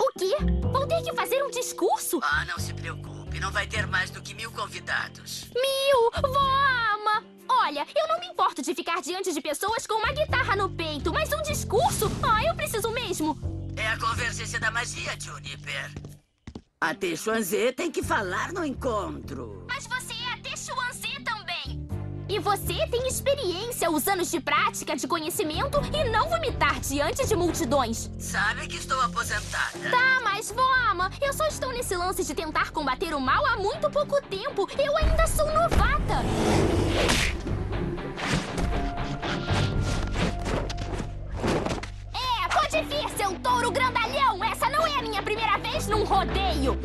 O quê? Vou ter que fazer um discurso? Ah, não se preocupe. Não vai ter mais do que mil convidados. Mil! Vó ama! Olha, eu não me importo de ficar diante de pessoas com uma guitarra no peito, mas um discurso? Ah, eu preciso mesmo. É a convergência da magia, Juniper. A Texuanzê tem que falar no encontro. Mas você E você tem experiência, os anos de prática, de conhecimento e não vomitar diante de multidões. Sabe que estou aposentada. Tá, mas vó ama, eu só estou nesse lance de tentar combater o mal há muito pouco tempo. Eu ainda sou novata. É, pode vir, seu touro grandalhão! Essa não é a minha primeira vez num rodeio!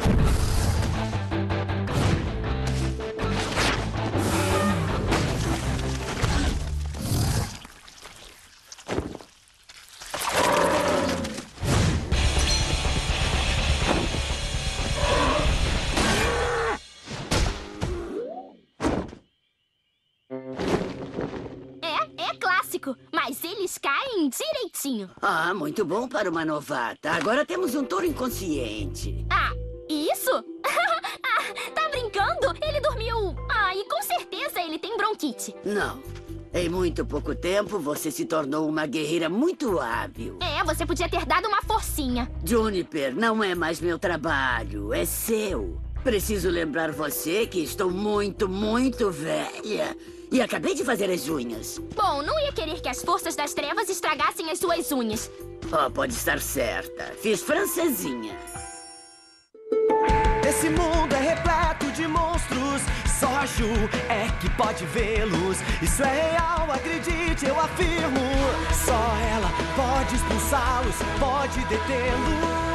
Ah, muito bom para uma novata. Agora temos um touro inconsciente. Ah, isso? ah, tá brincando? Ele dormiu. Ah, e com certeza ele tem bronquite. Não. Em muito pouco tempo, você se tornou uma guerreira muito hábil. É, você podia ter dado uma forcinha. Juniper, não é mais meu trabalho, é seu. Preciso lembrar você que estou muito, muito velha. E acabei de fazer as unhas. Bom, não ia querer que as forças das trevas estragassem as suas unhas. Oh, pode estar certa. Fiz francesinha. Esse mundo é repleto de monstros. Só a Ju é que pode vê-los. Isso é real, acredite, eu afirmo. Só ela pode expulsá-los, pode detê-los.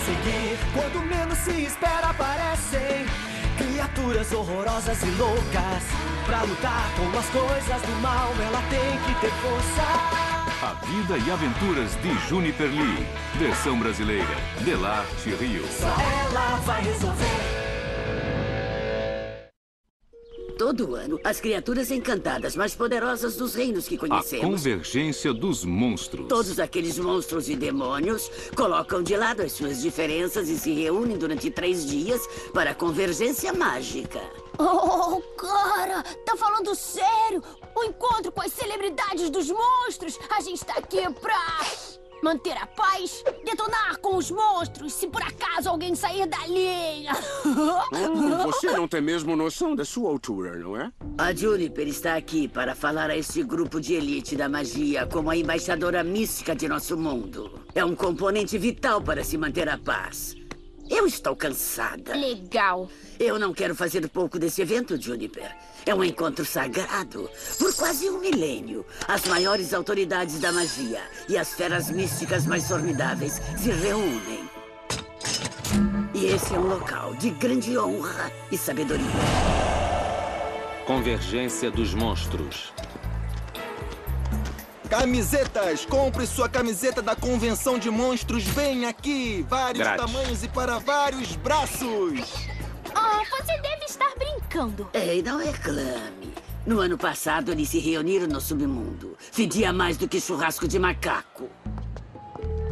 Conseguir. Quando menos se espera, aparecem criaturas horrorosas e loucas. Pra lutar com as coisas do mal, ela tem que ter força. A vida e aventuras de Juniper Lee. Versão brasileira. Delarte Rio. Só ela vai resolver. Todo ano, as criaturas encantadas mais poderosas dos reinos que A conhecemos. convergência dos monstros. Todos aqueles monstros e demônios colocam de lado as suas diferenças e se reúnem durante três dias para a convergência mágica. Oh, cara, tá falando sério? O encontro com as celebridades dos monstros. A gente tá aqui pra manter a paz, detonar com os monstros, se por acaso alguém sair da linha. Você não tem mesmo noção da sua altura, não é? A Juniper está aqui para falar a esse grupo de elite da magia como a embaixadora mística de nosso mundo. É um componente vital para se manter a paz. Eu estou cansada. Legal. Eu não quero fazer pouco desse evento, Juniper. É um encontro sagrado. Por quase um milênio, as maiores autoridades da magia e as feras místicas mais formidáveis se reúnem. E esse é um local de grande honra e sabedoria. Convergência dos monstros. Camisetas! Compre sua camiseta da Convenção de Monstros. Vem aqui! Vários Grátis. tamanhos e para vários braços! Oh, você deve estar brincando. Ei, não reclame. No ano passado, eles se reuniram no submundo. Fedia mais do que churrasco de macaco.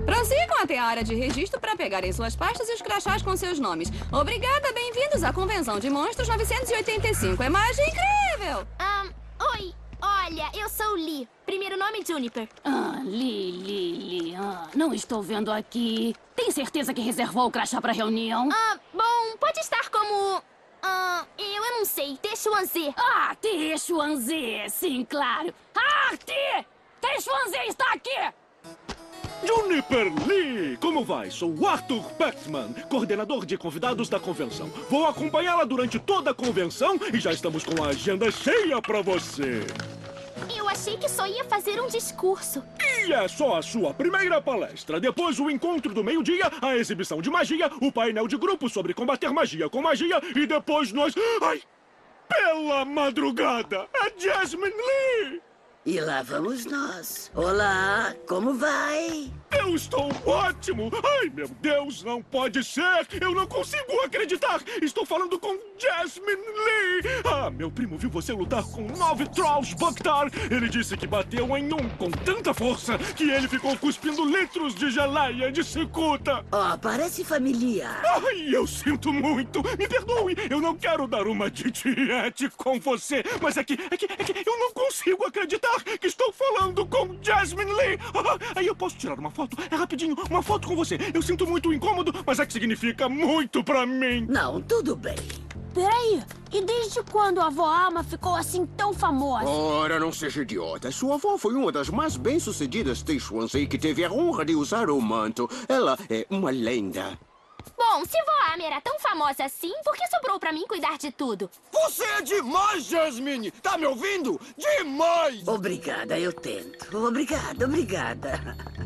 Prossigam até a área de registro para pegarem suas pastas e os crachás com seus nomes. Obrigada, bem-vindos à Convenção de Monstros 985. É magia incrível! Ahn, oi. Olha, eu sou Lee. Primeiro nome Juniper. Ah, Li, Li, Li, ah, não estou vendo aqui. Tem certeza que reservou o crachá pra reunião? Ah, bom, pode estar como. Ah, eu, eu não sei. Texuanzê. Ah, Texuanzê, sim, claro. Ah, Te! Texuanzê está aqui! Juniper Lee! Como vai? Sou Arthur Beckman, coordenador de convidados da convenção. Vou acompanhá-la durante toda a convenção e já estamos com a agenda cheia pra você. Eu achei que só ia fazer um discurso. E é só a sua primeira palestra. Depois o encontro do meio-dia, a exibição de magia, o painel de grupo sobre combater magia com magia e depois nós... Ai! Pela madrugada! A Jasmine Lee! E lá vamos nós. Olá, como vai? Eu estou ótimo! Ai, meu Deus, não pode ser! Eu não consigo acreditar! Estou falando com Jasmine Lee! Ah, meu primo viu você lutar com nove Trolls Boktar! Ele disse que bateu em um com tanta força que ele ficou cuspindo litros de geleia de cicuta! Ó, parece familiar. Ai, eu sinto muito! Me perdoe! Eu não quero dar uma de tiete com você, mas é que, é que, é que eu não consigo acreditar que estou falando com Jasmine Lee! Ah, aí eu posso tirar uma foto? É rapidinho, uma foto com você. Eu sinto muito incômodo, mas é que significa muito pra mim. Não, tudo bem. Peraí, e desde quando a avó Ama ficou assim tão famosa? Ora, não seja idiota. Sua avó foi uma das mais bem-sucedidas de Swansea que teve a honra de usar o manto. Ela é uma lenda. Bom, se vó Amy era tão famosa assim, por que sobrou pra mim cuidar de tudo? Você é demais, Jasmine! Tá me ouvindo? Demais! Obrigada, eu tento. Obrigada, obrigada.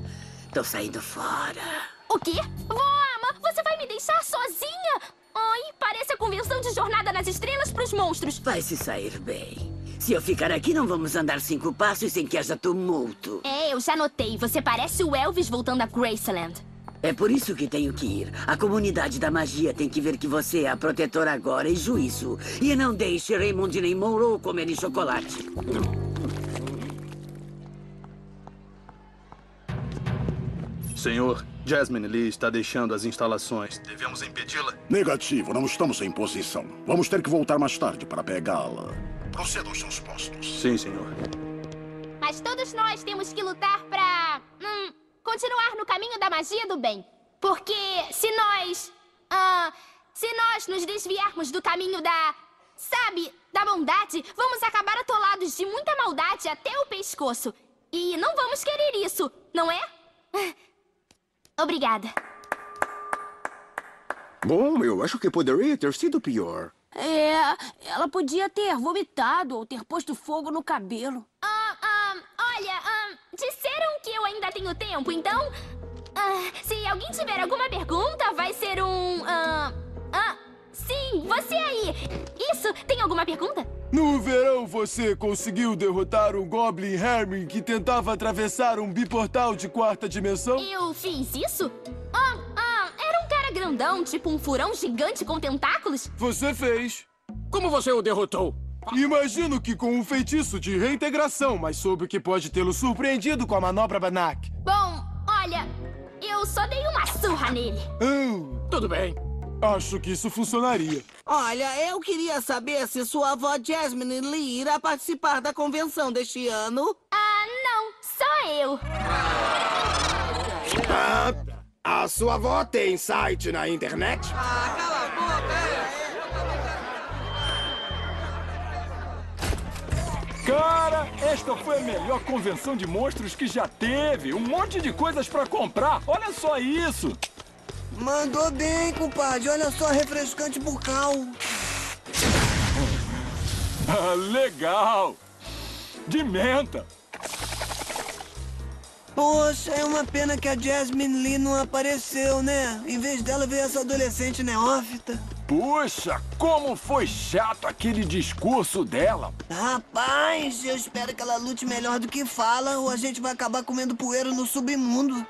Tô saindo fora. O quê? Vó Ama, você vai me deixar sozinha? Ai, parece a convenção de Jornada nas Estrelas pros monstros. Vai se sair bem. Se eu ficar aqui, não vamos andar cinco passos sem que haja tumulto. É, eu já notei. Você parece o Elvis voltando a Graceland. É por isso que tenho que ir. A comunidade da magia tem que ver que você é a protetora agora e juízo. E não deixe Raymond nem Monroe comerem chocolate. Senhor, Jasmine Lee está deixando as instalações. Devemos impedi-la? Negativo, não estamos em posição. Vamos ter que voltar mais tarde para pegá-la. Proceda aos seus postos. Sim, senhor. Mas todos nós temos que lutar pra. hum, continuar no caminho da magia do bem. Porque se nós. ah, se nós nos desviarmos do caminho da. sabe, da bondade, vamos acabar atolados de muita maldade até o pescoço. E não vamos querer isso, não é? Obrigada. Bom, eu acho que poderia ter sido pior. É, ela podia ter vomitado ou ter posto fogo no cabelo. Ah, ah, olha, ah, disseram que eu ainda tenho tempo, então. ah, se alguém tiver alguma pergunta, vai ser um. Ah, sim, você aí. Isso, tem alguma pergunta? No verão, você conseguiu derrotar um Goblin Herming que tentava atravessar um biportal de quarta dimensão? Eu fiz isso? Ah, ah, era um cara grandão, tipo um furão gigante com tentáculos? Você fez. Como você o derrotou? Imagino que com um feitiço de reintegração, mas soube que pode tê-lo surpreendido com a manobra Banak. Bom, olha, eu só dei uma surra nele. Hum, Tudo bem. Acho que isso funcionaria. Olha, eu queria saber se sua avó Jasmine Lee irá participar da convenção deste ano. Ah, não, só eu. Ah, a sua avó tem site na internet? Cara, esta foi a melhor convenção de monstros que já teve. Um monte de coisas pra comprar. Olha só isso. Mandou bem, compadre. Olha só, refrescante bucal. Ah, legal. De menta. Poxa, é uma pena que a Jasmine Lee não apareceu, né? Em vez dela veio essa adolescente neófita. Puxa, como foi chato aquele discurso dela. Rapaz, eu espero que ela lute melhor do que fala, ou a gente vai acabar comendo poeira no submundo.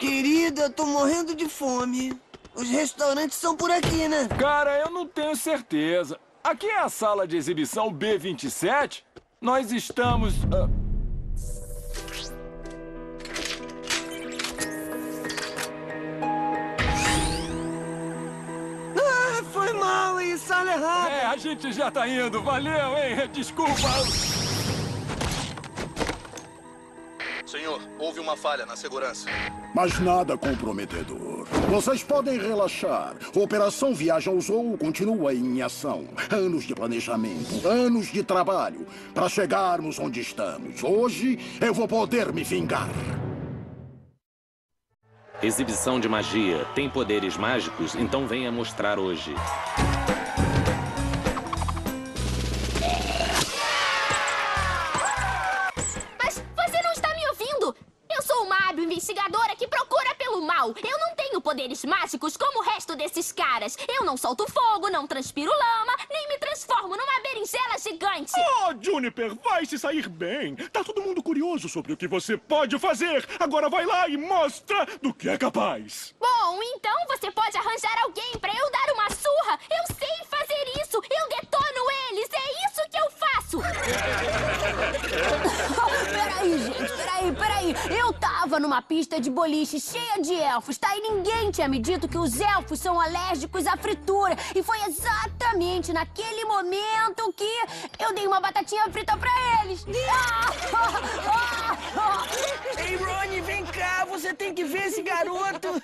Querida, eu tô morrendo de fome. Os restaurantes são por aqui, né? Cara, eu não tenho certeza. Aqui é a sala de exibição B27. Nós estamos. ah, Ah, foi mal, e sala errada. É, a gente já tá indo. Valeu, hein? Desculpa. Senhor, houve uma falha na segurança. Mas nada comprometedor. Vocês podem relaxar. A Operação Viagem ao Zoo continua em ação. Anos de planejamento, anos de trabalho para chegarmos onde estamos. Hoje eu vou poder me vingar. Exibição de magia. Tem poderes mágicos? Então venha mostrar hoje. Poderes mágicos como o resto desses caras. Eu não solto fogo, não transpiro lama, nem me transformo numa berinjela gigante. Oh, Juniper, vai se sair bem. Tá todo mundo curioso sobre o que você pode fazer. Agora vai lá e mostra do que é capaz. Bom, então você pode arranjar alguém pra eu dar uma surra. Eu peraí, peraí. Eu tava numa pista de boliche cheia de elfos, tá? E ninguém tinha me dito que os elfos são alérgicos à fritura. E foi exatamente naquele momento que eu dei uma batatinha frita pra eles. Ei, Ronnie, vem cá, você tem que ver esse garoto.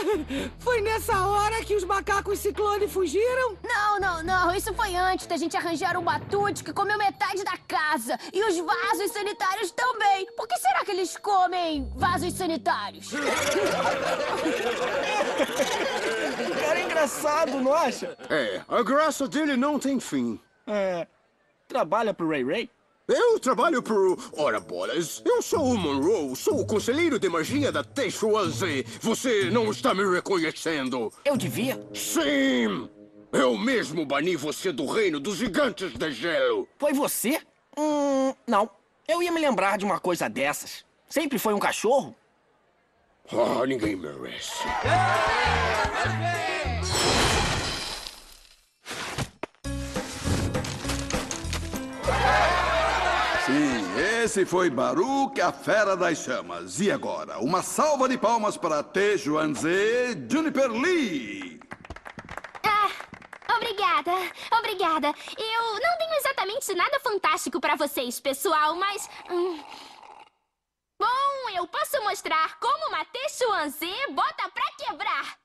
Foi nessa hora que os macacos ciclone fugiram? Não, não, não. Isso foi antes da gente arranjar um batute que comeu metade da casa. E os vasos sanitários também. Por que será que eles comem vasos sanitários? O cara é engraçado, não acha? É, a graça dele não tem fim. É. Trabalha pro Ray Ray? Eu trabalho pro... Ora, bolas, eu sou o Monroe, sou o conselheiro de magia da Teixuanze. Você não está me reconhecendo. Eu devia? Sim! Eu mesmo bani você do reino dos gigantes de gelo. Foi você? Hum, não. Eu ia me lembrar de uma coisa dessas. Sempre foi um cachorro? Ah, ninguém merece. Sim, esse foi Baruch, a Fera das Chamas. E agora, uma salva de palmas para Tejuanze Juniper Lee. Ah, obrigada, obrigada. Eu não tenho exatamente nada fantástico pra vocês, pessoal, mas. hum, Bom, eu posso mostrar como uma Texuanzê bota pra quebrar.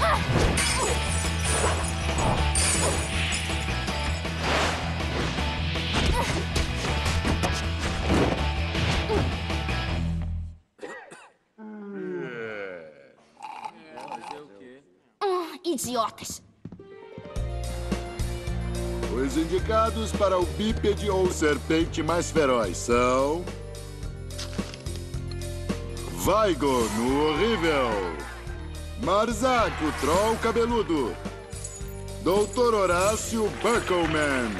Hum, idiotas. Os indicados para o bípede ou serpente mais feroz são... Vaigo, no horrível. Marzak, o troll cabeludo. Doutor Horácio Buckleman.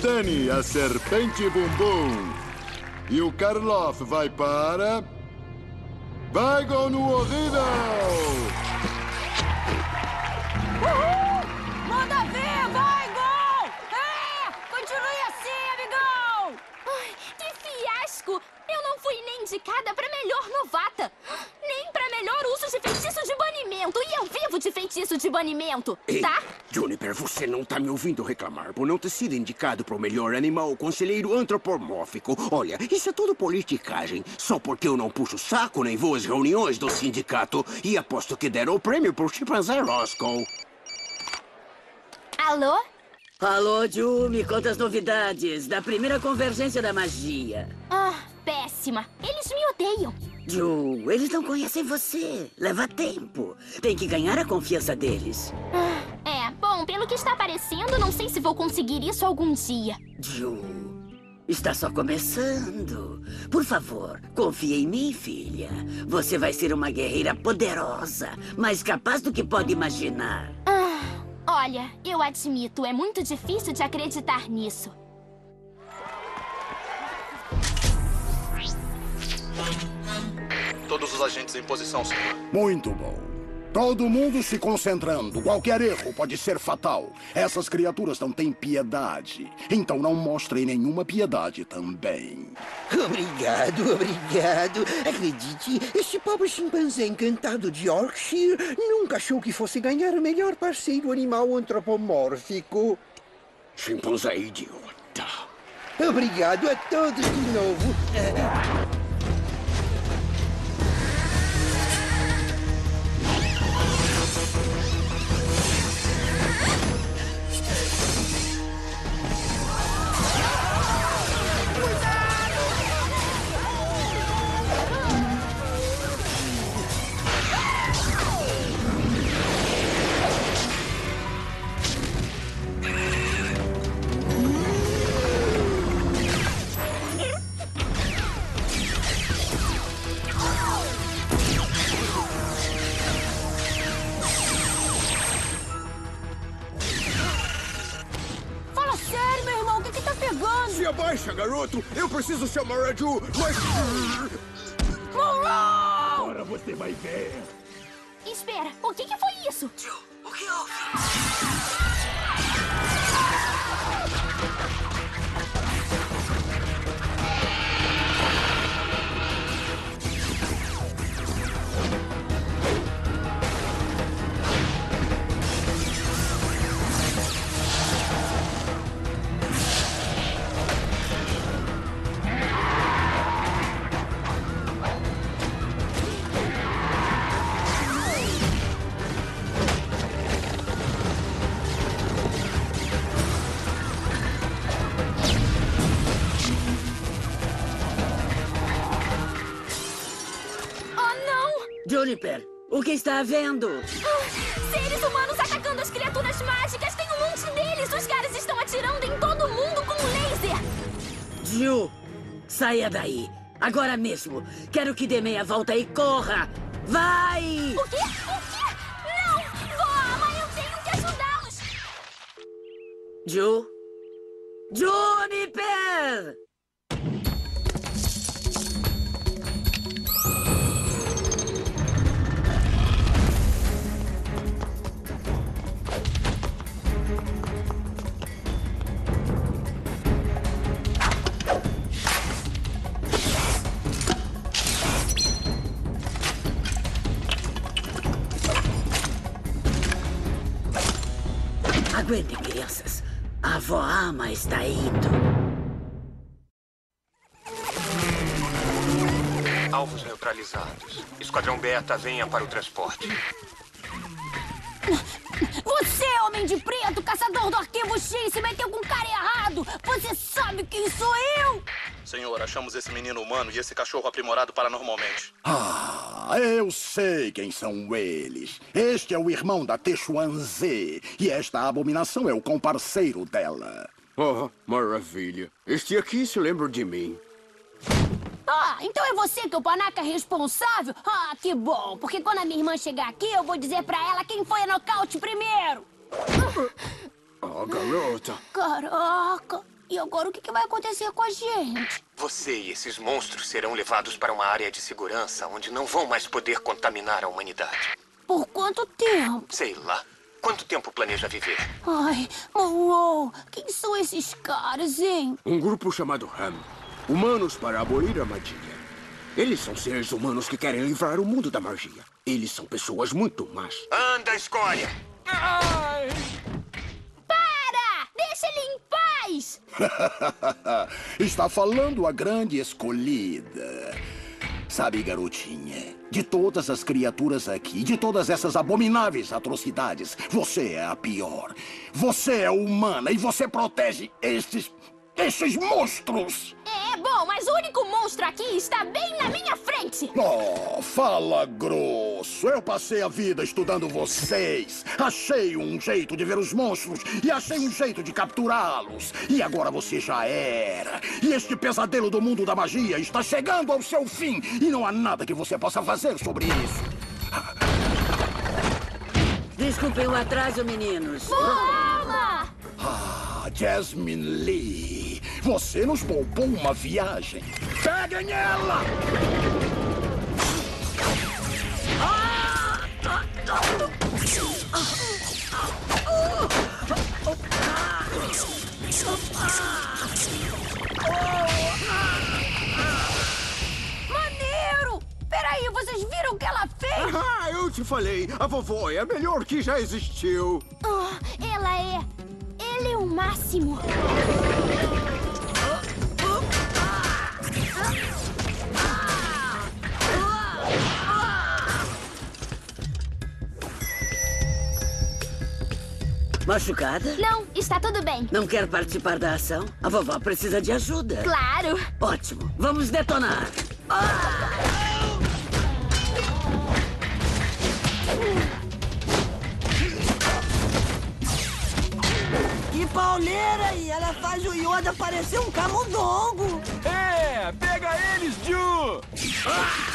Danny, a serpente bumbum. E o Karloff vai para... Vaigo no horrível! Indicada pra melhor novata, nem pra melhor uso de feitiço de banimento. E eu vivo de feitiço de banimento, Ei, tá? Juniper, você não tá me ouvindo reclamar por não ter sido indicado pro melhor animal conselheiro antropomórfico. Olha, isso é tudo politicagem. Só porque eu não puxo saco nem vou às reuniões do sindicato. E aposto que deram o prêmio pro chimpanzé Roscoe. Alô? Alô, Ju, me conta as novidades da primeira convergência da magia. Ah, péssima. Eles me odeiam. Ju, eles não conhecem você. Leva tempo. Tem que ganhar a confiança deles. Ah, é, bom, pelo que está aparecendo, não sei se vou conseguir isso algum dia. Ju, está só começando. Por favor, confie em mim, filha. Você vai ser uma guerreira poderosa, mais capaz do que pode imaginar. Ah, olha, eu admito, é muito difícil de acreditar nisso. Todos os agentes em posição, senhor. Muito bom. Todo mundo se concentrando. Qualquer erro pode ser fatal. Essas criaturas não têm piedade. Então não mostrem nenhuma piedade também. Obrigado, obrigado. Acredite, este pobre chimpanzé encantado de Yorkshire nunca achou que fosse ganhar o melhor parceiro animal antropomórfico. Chimpanzé idiota. Obrigado a todos de novo. Preciso chamar a Ju, mas... Agora você vai ver. Espera, o que, que foi isso? O que houve? Juniper, o que está havendo? Ah, seres humanos atacando as criaturas mágicas! Tem um monte deles! Os caras estão atirando em todo mundo com laser! Ju, saia daí. Agora mesmo. Quero que dê meia volta e corra. Vai! O quê? O quê? Não! Vó, eu tenho que ajudá-los! Ju? Juniper! Aguentem, crianças. A avó Ama está indo. Alvos neutralizados. Esquadrão Beta, venha para o transporte. Você, homem de preto, caçador do arquivo X, se meteu com o cara errado! Você sabe quem sou eu? Senhor, achamos esse menino humano e esse cachorro aprimorado paranormalmente. Ah, eu sei quem são eles. Este é o irmão da Texuanzê. E esta abominação é o comparceiro dela. Oh, maravilha. Este aqui se lembra de mim. Ah, então é você que é o panaca responsável? Ah, que bom, porque quando a minha irmã chegar aqui, eu vou dizer pra ela quem foi a nocaute primeiro. Oh, garota. Caraca, e agora o que, que vai acontecer com a gente? Você e esses monstros serão levados para uma área de segurança onde não vão mais poder contaminar a humanidade. Por quanto tempo? Sei lá. Quanto tempo planeja viver? Ai, Monroe, quem são esses caras, hein? Um grupo chamado Ham. Humanos para abolir a magia. Eles são seres humanos que querem livrar o mundo da magia. Eles são pessoas muito más. Anda, escolha! Para! Está falando a grande escolhida. Sabe, garotinha, de todas as criaturas aqui, de todas essas abomináveis atrocidades, você é a pior. Você é humana e você protege estes. estes monstros! É bom, mas o único monstro aqui está bem na minha frente! Oh, fala grosso. Eu passei a vida estudando vocês. Achei um jeito de ver os monstros e achei um jeito de capturá-los. E agora você já era. E este pesadelo do mundo da magia está chegando ao seu fim. E não há nada que você possa fazer sobre isso. Desculpem o atraso, meninos. Alma! Ah, Jasmine Lee. Você nos poupou uma viagem. Peguem ela! Maneiro! Peraí, vocês viram o que ela fez? Ah, eu te falei. A vovó é a melhor que já existiu. Ah, ela é. Ele é o máximo. Machucada? Não, está tudo bem. Não quer participar da ação? A vovó precisa de ajuda. Claro. Ótimo. Vamos detonar. Que pauleira! E ela faz o Yoda parecer um camundongo! É, pega eles, Ju! A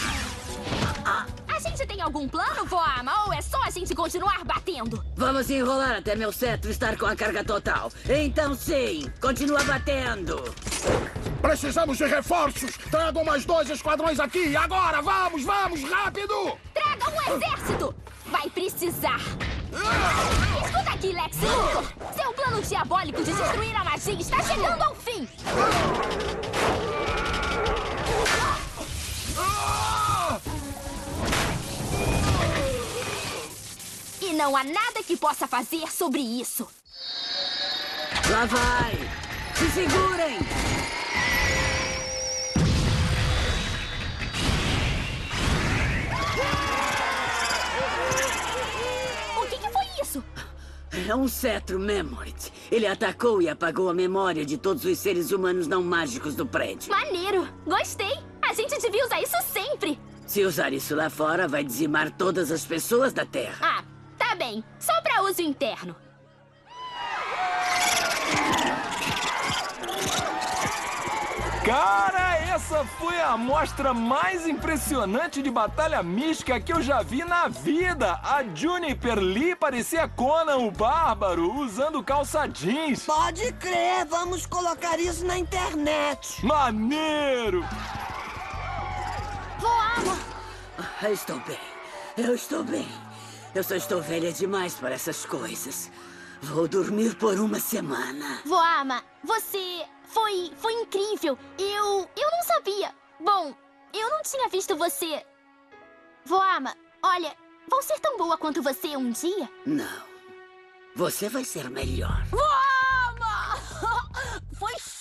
gente tem algum plano, vó Ama? Ou é só a gente continuar batendo? Vamos enrolar até meu cetro estar com a carga total. Então sim, continua batendo. Precisamos de reforços! Tragam mais dois esquadrões aqui! Agora! Vamos, vamos, rápido! Traga um exército! Vai precisar! Escuta aqui, Lex Luthor! Seu plano diabólico de destruir a magia está chegando ao fim! Não há nada que possa fazer sobre isso! Lá vai! Se segurem! O que, que foi isso? É um cetro Memorit. Ele atacou e apagou a memória de todos os seres humanos não mágicos do prédio. Maneiro! Gostei! A gente devia usar isso sempre! Se usar isso lá fora, vai dizimar todas as pessoas da Terra. Ah, bem. Só pra uso interno. Cara, essa foi a amostra mais impressionante de batalha mística que eu já vi na vida. A Juniper Lee parecia Conan o Bárbaro, usando calça jeans. Pode crer, vamos colocar isso na internet. Maneiro! Voava! Eu estou bem. Eu estou bem. Eu só estou velha demais para essas coisas. Vou dormir por uma semana. Voama, você foi foi incrível. Eu eu não sabia. Bom, eu não tinha visto você. Voama, olha, vou ser tão boa quanto você um dia. Não. Você vai ser melhor. Voama!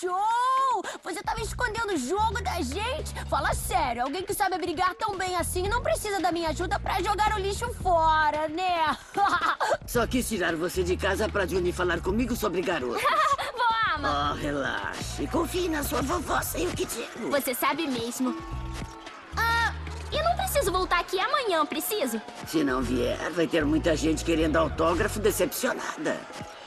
Show! Você tava escondendo o jogo da gente? Fala sério, alguém que sabe brigar tão bem assim não precisa da minha ajuda pra jogar o lixo fora, né? Só quis tirar você de casa pra Juni falar comigo sobre garotos. Voama! Oh, relaxe. Confie na sua vovó, sei o que digo. Você sabe mesmo. Ah, eu não preciso voltar aqui amanhã, preciso? Se não vier, vai ter muita gente querendo autógrafo decepcionada.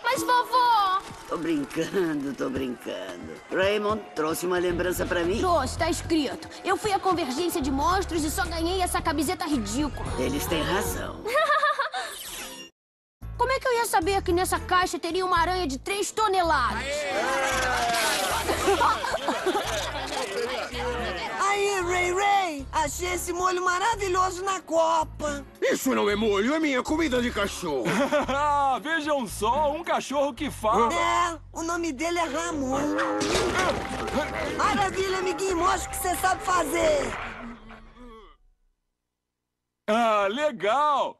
Mas vovó! Tô brincando, tô brincando. Raymond trouxe uma lembrança pra mim? Trouxe, tá escrito. Eu fui à convergência de monstros e só ganhei essa camiseta ridícula. Eles têm razão. Como é que eu ia saber que nessa caixa teria uma aranha de 3 toneladas? Aí, Ray Ray, achei esse molho maravilhoso na copa. Isso não é molho, é minha comida de cachorro. Vejam só, um cachorro que fala. É, o nome dele é Ramon. Maravilha, amiguinho, mostra o que você sabe fazer. Ah, legal!